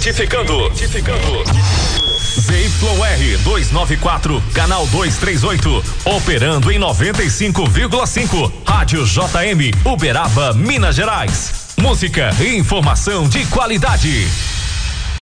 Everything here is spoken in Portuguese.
Identificando. Identificando. ZYR 294, canal 238, operando em 95,5. Rádio JM, Uberaba, Minas Gerais. Música e informação de qualidade.